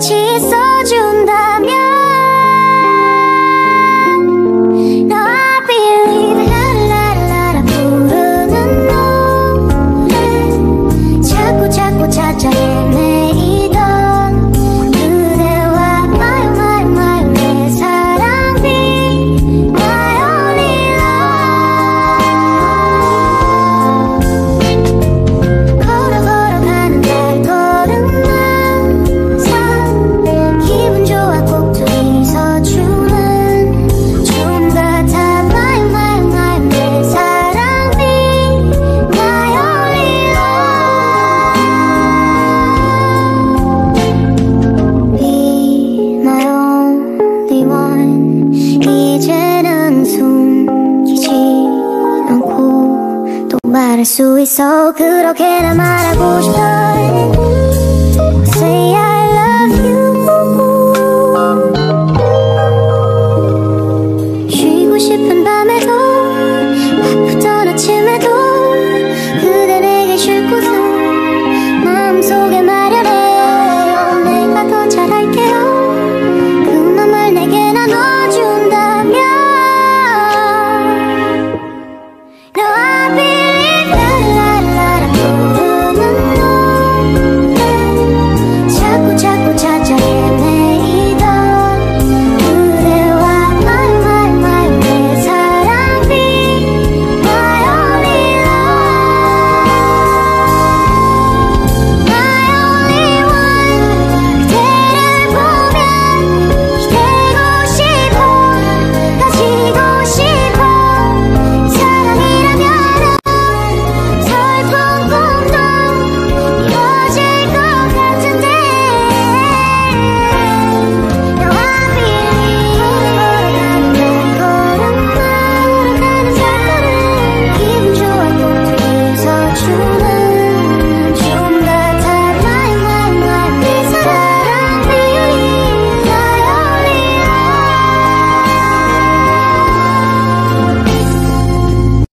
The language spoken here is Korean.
cheese 수 있어. 그렇게나 말하고 싶어. Say I love you. 쉬고 싶은 밤에도 바쁘던 아침에도 그대 내게 쉴곳서 마음속에 마련해요 내가 더 잘할게요. 그 맘을 내게 나눠준다면. 너와